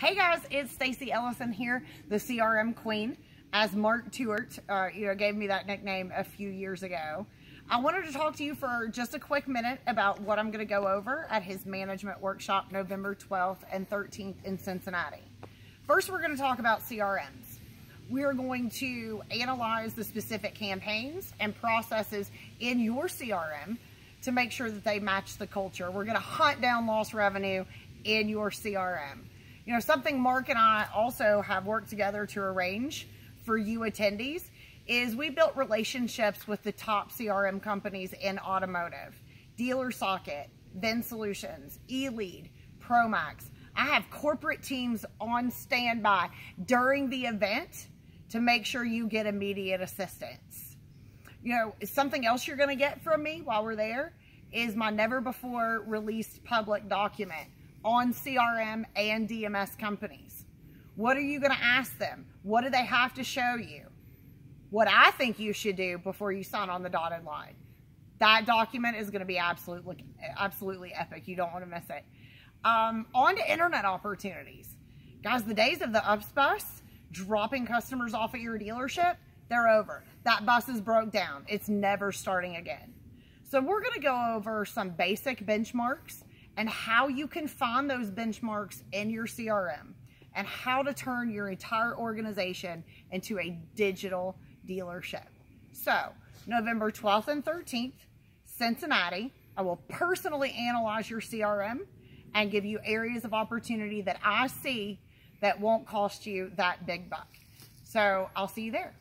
Hey guys, it's Stacey Ellison here, the CRM queen, as Mark Tewart, uh, you know, gave me that nickname a few years ago. I wanted to talk to you for just a quick minute about what I'm going to go over at his management workshop November 12th and 13th in Cincinnati. First, we're going to talk about CRMs. We are going to analyze the specific campaigns and processes in your CRM to make sure that they match the culture. We're going to hunt down lost revenue in your CRM. You know, something Mark and I also have worked together to arrange for you attendees is we built relationships with the top CRM companies in automotive, Dealer Socket, Vin Solutions, eLead, Promax. I have corporate teams on standby during the event to make sure you get immediate assistance you know, something else you're going to get from me while we're there is my never before released public document on CRM and DMS companies. What are you going to ask them? What do they have to show you? What I think you should do before you sign on the dotted line. That document is going to be absolutely, absolutely epic. You don't want to miss it. Um, on to internet opportunities. Guys, the days of the UPS bus dropping customers off at your dealership, they're over. That bus is broke down. It's never starting again. So we're going to go over some basic benchmarks and how you can find those benchmarks in your CRM and how to turn your entire organization into a digital dealership. So November 12th and 13th, Cincinnati, I will personally analyze your CRM and give you areas of opportunity that I see that won't cost you that big buck. So I'll see you there.